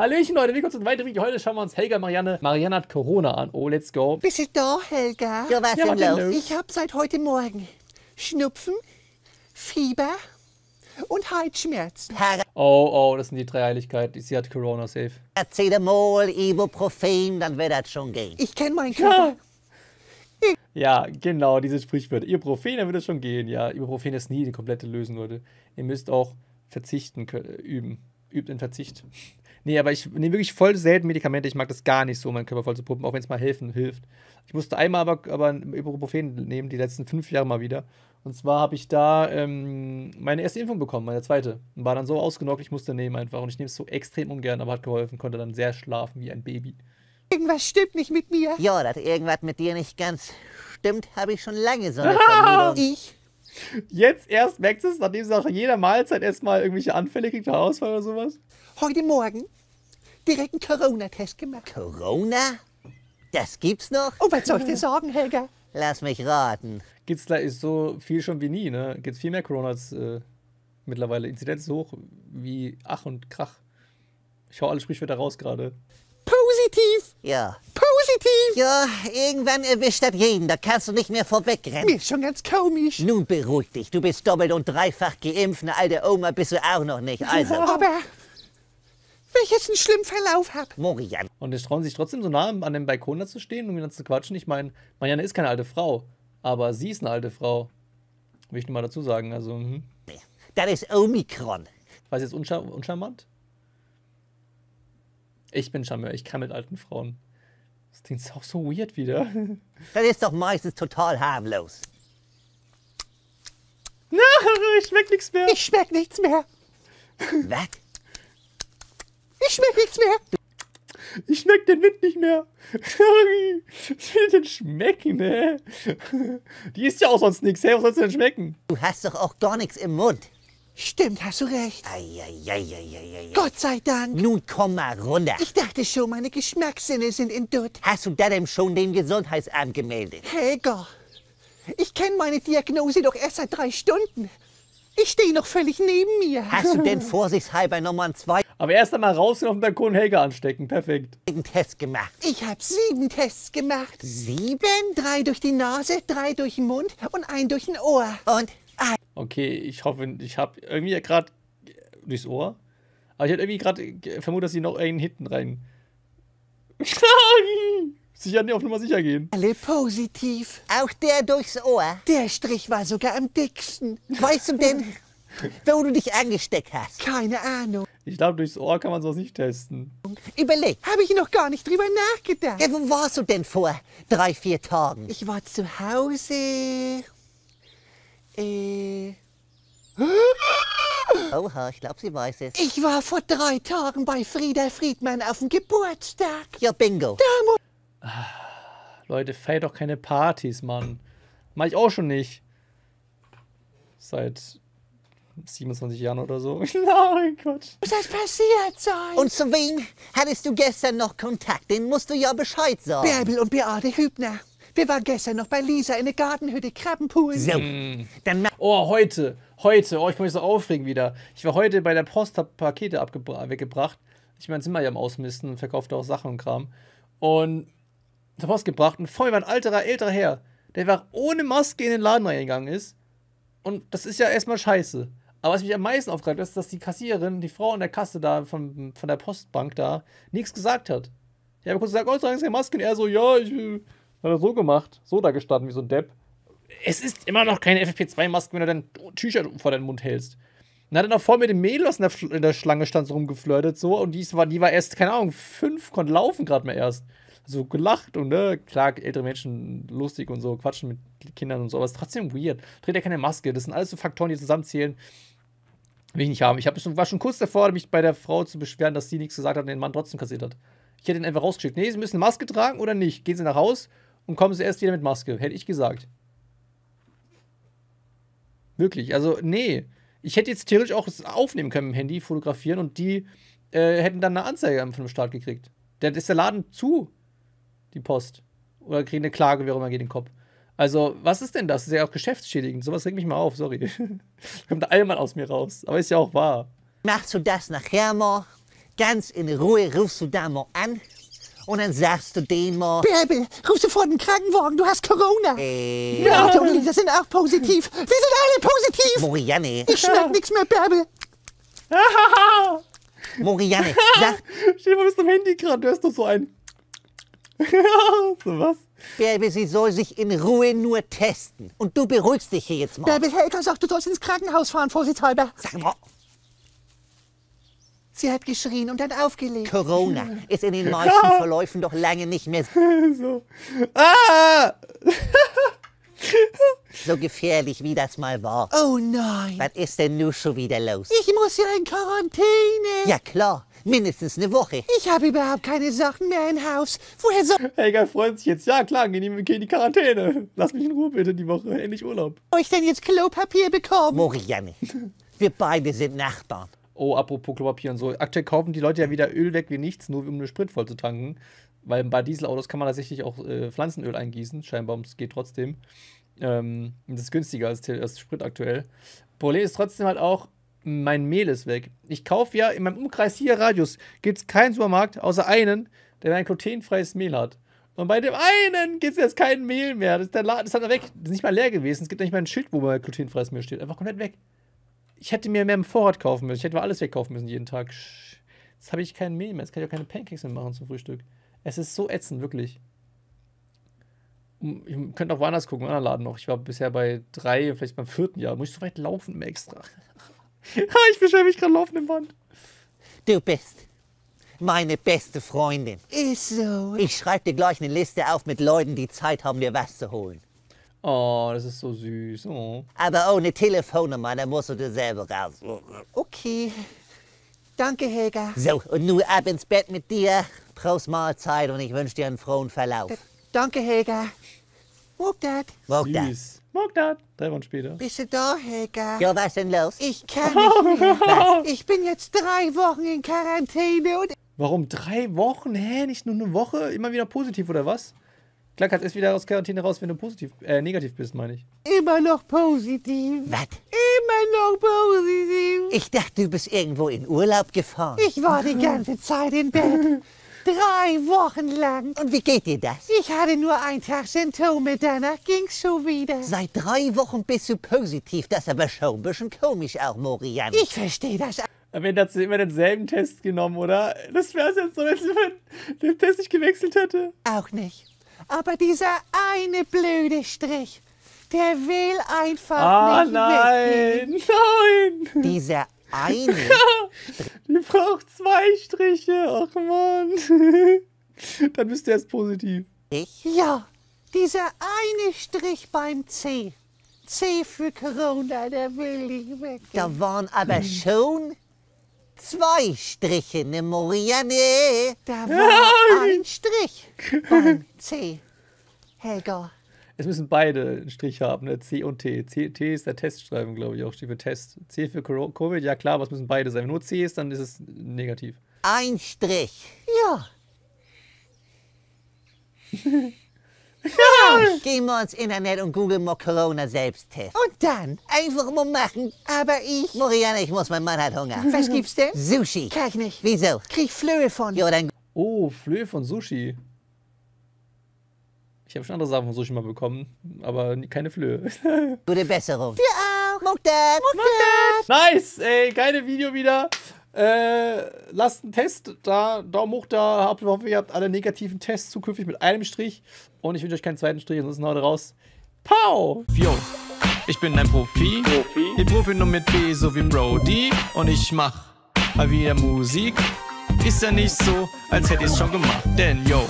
Hallöchen Leute, willkommen zu einem weiteren Video. Heute schauen wir uns Helga Marianne. Marianne hat Corona an. Oh, let's go. Bist du da, Helga? Ja, was Ja, denn los? los? Ich hab seit heute Morgen Schnupfen, Fieber und Halsschmerzen. Oh, oh, das sind die drei Heiligkeiten. Sie hat Corona safe. Paracetamol, Ibuprofen, dann wird das schon gehen. Ich kenne meinen Körper. Ja, genau, dieses Sprichwort. Ibuprofen, dann wird es schon gehen. Ja, Ibuprofen ist nie die komplette Lösung, Leute. Ihr müsst auch verzichten können, üben. Übt den Verzicht. Nee, aber ich nehme wirklich voll selten Medikamente. Ich mag das gar nicht so, meinen Körper voll zu pumpen, auch wenn es mal helfen hilft. Ich musste einmal aber, aber ein Ibuprofen nehmen, die letzten fünf Jahre mal wieder. Und zwar habe ich da ähm, meine erste Impfung bekommen, meine zweite. Und war dann so ausgenockt, ich musste nehmen einfach. Und ich nehme es so extrem ungern, aber hat geholfen. Konnte dann sehr schlafen wie ein Baby. Irgendwas stimmt nicht mit mir. Ja, dass irgendwas mit dir nicht ganz stimmt, habe ich schon lange so eine Vermutung. Ich? Jetzt erst merkst du es, nachdem sie nach jeder Mahlzeit erstmal irgendwelche Anfälle kriegt, Haarausfall oder sowas? Heute Morgen direkt einen Corona-Test gemacht. Corona? Das gibt's noch? Und was soll ich dir sagen, Helga? Lass mich raten. Gibt's da ist so viel schon wie nie, ne? Gibt's viel mehr Corona als äh, mittlerweile. Inzidenz so hoch wie Ach und Krach. Ich hau alle Sprichwörter raus gerade. Positiv! Ja. Positiv! Ja, irgendwann erwischt das jeden, da kannst du nicht mehr vorwegrennen. Mir ist schon ganz komisch. Nun beruhig dich, du bist doppelt und dreifach geimpft, eine alte Oma bist du auch noch nicht. Also, Aber wenn ich jetzt einen schlimmen Verlauf hab, Morian, Und es trauen sich trotzdem so nah an dem Balkon da zu stehen und mir dann zu quatschen. Ich meine, Marianne ist keine alte Frau, aber sie ist eine alte Frau. Will ich nur mal dazu sagen. Also, hm. das ist Omikron. war sie jetzt unscha uncharmant? Ich bin charmeur, ich kann mit alten Frauen. Das klingt auch so weird wieder. Das ist doch meistens total harmlos. ich schmeck nichts mehr. ich schmeck nichts mehr. Was? Ich schmeck nichts mehr. Ich schmeck den Wind nicht mehr. Ich will den schmecken, ne? Die ist ja auch sonst nichts. Hey, was sollst du denn schmecken? Du hast doch auch gar nichts im Mund. Stimmt, hast du recht. Eieieiei. Gott sei Dank. Nun komm mal runter. Ich dachte schon, meine Geschmackssinne sind in Dutt. Hast du denn schon den Gesundheitsamt gemeldet? Helga, ich kenne meine Diagnose doch erst seit drei Stunden. Ich stehe noch völlig neben mir. Hast du denn vorsichtshalber nochmal einen zweiten Aber erst einmal raus und auf dem Balkon Helga anstecken. Perfekt. Test gemacht? Ich habe sieben Tests gemacht. Sieben? Drei durch die Nase, drei durch den Mund und ein durch ein Ohr. Und? Okay, ich hoffe, ich habe irgendwie gerade durchs Ohr. Aber ich hatte irgendwie gerade vermutet, dass sie noch einen hinten rein. sicher nicht auf Nummer sicher gehen. Alle positiv. Auch der durchs Ohr? Der Strich war sogar am dicksten. Weißt du denn, wo du dich angesteckt hast? Keine Ahnung. Ich glaube, durchs Ohr kann man sowas nicht testen. Überleg. Habe ich noch gar nicht drüber nachgedacht. Ja, wo warst du denn vor drei, vier Tagen? Ich war zu Hause. Äh, Oha, ich glaube, sie weiß es. ich war vor drei Tagen bei Frieda Friedmann auf dem Geburtstag. Ja, bingo. Leute, feiert doch keine Partys, Mann. Mach ich auch schon nicht. Seit 27 Jahren oder so. Nein, Quatsch. Muss das passiert sein? Und zu wem hattest du gestern noch Kontakt? Den musst du ja Bescheid sagen. Bärbel und Beate Hübner. Wir waren gestern noch bei Lisa in der Gartenhütte Krabbenpool. So, dann mach Oh, heute. Heute. Oh, ich kann mich so aufregen wieder. Ich war heute bei der Post, hab Pakete weggebracht. Ich mein Zimmer ja am Ausmisten und verkaufte auch Sachen und Kram. Und zur Post gebracht und vor mir war ein alterer, älterer Herr, der einfach ohne Maske in den Laden reingegangen ist. Und das ist ja erstmal scheiße. Aber was mich am meisten aufgeregt hat, ist, dass die Kassiererin, die Frau an der Kasse da von, von der Postbank da, nichts gesagt hat. Ich habe kurz gesagt, oh, tragen Sie keine Maske? Und er so, ja, ich hat er so gemacht. So da gestanden wie so ein Depp. Es ist immer noch keine FFP2-Maske, wenn du dein Tücher vor deinen Mund hältst. Dann hat er noch vor mit dem Mädel, was in der, in der Schlange stand, so rumgeflirtet, so. Und die war, die war erst, keine Ahnung, fünf, konnte laufen gerade mal erst. So gelacht und, ne, klar, ältere Menschen lustig und so, quatschen mit Kindern und so, aber es ist trotzdem weird. Trägt ja keine Maske. Das sind alles so Faktoren, die zusammenzählen. Will ich nicht haben. Ich hab schon, war schon kurz davor, mich bei der Frau zu beschweren, dass sie nichts gesagt hat und den Mann trotzdem kassiert hat. Ich hätte ihn einfach rausgeschickt. Nee, Sie müssen eine Maske tragen oder nicht. Gehen Sie nach Haus und kommen Sie erst wieder mit Maske. Hätte ich gesagt. Wirklich. Also, nee. Ich hätte jetzt theoretisch auch aufnehmen können im Handy, fotografieren und die äh, hätten dann eine Anzeige von dem Staat gekriegt. Dann ist der Laden zu, die Post. Oder kriegen eine Klage, wie auch immer, geht in den Kopf. Also, was ist denn das? Das ist ja auch geschäftsschädigend. Sowas regt mich mal auf, sorry. Kommt Allmann aus mir raus. Aber ist ja auch wahr. Machst du das nachher mal? ganz in Ruhe rufst du da mal an und dann sagst du denen mal, Bärbel, ruf sofort einen Krankenwagen, du hast Corona. äh, Ja, und Lisa sind auch positiv. Wir sind alle positiv. Morianne, Ich schmeck nichts mehr, Bärbel. Morianne, sag, Stell dir mal, du bist am Handy gerade, du hast doch so ein. so was? Bärbel, sie soll sich in Ruhe nur testen. Und du beruhigst dich hier jetzt mal. Bärbel, Helga sagt, du sollst ins Krankenhaus fahren, vorsichtshalber. Sag mal, Sie hat geschrien und dann aufgelegt. Corona ist in den meisten Verläufen doch lange nicht mehr so. Ah! so gefährlich, wie das mal war. Oh nein. Was ist denn nun schon wieder los? Ich muss ja in Quarantäne. Ja klar, mindestens eine Woche. Ich habe überhaupt keine Sachen mehr im Haus. Woher soll Helga freut sich jetzt. Ja, klar, gehen in die Quarantäne. Lass mich in Ruhe bitte die Woche. Endlich Urlaub. ich denn jetzt Klopapier bekommen? Morianne, wir beide sind Nachbarn. Oh, apropos Klopapier und so. Aktuell kaufen die Leute ja wieder Öl weg wie nichts, nur um eine Sprit voll zu tanken. Weil bei Dieselautos kann man tatsächlich auch äh, Pflanzenöl eingießen. Scheinbar, es geht trotzdem. Ähm, das ist günstiger als, als Sprit aktuell. Problem ist trotzdem halt auch, mein Mehl ist weg. Ich kaufe ja in meinem Umkreis hier Radius, gibt es keinen Supermarkt, außer einen, der ein glutenfreies Mehl hat. Und bei dem einen gibt es jetzt kein Mehl mehr. Das ist, der Laden, das ist halt weg. Das ist nicht mal leer gewesen. Es gibt nicht mal ein Schild, wo mal glutenfreies Mehl steht. Einfach komplett weg. Ich hätte mir mehr im Vorrat kaufen müssen. Ich hätte mal alles wegkaufen müssen jeden Tag. Sch- Jetzt habe ich kein Mehl mehr. Jetzt kann ich auch keine Pancakes mehr machen zum Frühstück. Es ist so ätzend, wirklich. Ich könnte auch woanders gucken, anderen Laden noch. Ich war bisher bei drei, vielleicht beim vierten Jahr. Muss ich so weit laufen immer extra. ich beschwere mich gerade laufen im Band. Du bist meine beste Freundin. Ist so. Ich schreibe dir gleich eine Liste auf mit Leuten, die Zeit haben, dir was zu holen. Oh, das ist so süß. Oh. Aber ohne Telefonnummer, da musst du dir selber raus. Okay. Danke, Helga. So, und nun ab ins Bett mit dir. Prost Mahlzeit und ich wünsche dir einen frohen Verlauf. Danke, Helga. Mogdad, Wog da. Süß. Mogdad. Drei Wochen später. bist du da, Helga? Ja, was denn los? Ich kann nicht mehr. Ich bin jetzt drei Wochen in Quarantäne und Warum drei Wochen? Hä? Nicht nur eine Woche? Immer wieder positiv oder was? Klar, kannst erst wieder aus Quarantäne raus, wenn du positiv, äh, negativ bist, meine ich. immer noch positiv. Was? Immer noch positiv. Ich dachte, du bist irgendwo in Urlaub gefahren. Ich war die ganze Zeit im Bett. Drei Wochen lang. Und wie geht dir das? Ich hatte nur einen Tag Symptome, danach ging's schon wieder. Seit drei Wochen bist du positiv. Das ist aber schon ein bisschen komisch auch, Morian. Ich verstehe das Aber wenn dazu immer denselben Test genommen, oder? Das wäre jetzt so, wenn sie den Test nicht gewechselt hätte. auch nicht. Aber dieser eine blöde Strich, der will einfach Ah, nicht weggehen. nein! Nein! Dieser eine, Die braucht zwei Striche. Ach, Mann. Dann bist du erst positiv. ich? Ja, dieser eine Strich beim C. C für Corona, der will nicht weggehen. Da waren aber schon zwei Striche, ne Moriane? Da war ein Strich beim C. Helga, Es müssen beide einen Strich haben, ne? C und T. C, T ist der Testschreiben, glaube ich, auch steht für Test. C für Covid, ja klar, aber es müssen beide sein. Wenn nur C ist, dann ist es negativ. Ein Strich. ja, Geh mal ins Internet und google mal Corona-Selbsttest. und dann, Einfach mal machen. aber ich, Moriane, ich muss, mein Mann hat Hunger. was gibt's denn? Sushi. Kann ich nicht. Wieso? Krieg Flöhe von. Ja, dann Oh, Flöhe von Sushi. Ich habe schon andere Sachen von Sushi mal bekommen, aber keine Flöhe. gute Besserung. Dir auch. Mokdad. nice, ey, geile Video wieder. Äh, lasst einen Test da, Daumen hoch da. Habt, hoffe, ihr habt alle negativen Tests zukünftig mit einem Strich. Und ich wünsche euch keinen zweiten Strich, ansonsten haut raus. Pow! Yo, ich bin ein Profi. Die Profi nur mit B, so wie Brody. Und ich mach mal wieder Musik. Ist ja nicht so, als hätte ich's schon gemacht. Denn yo,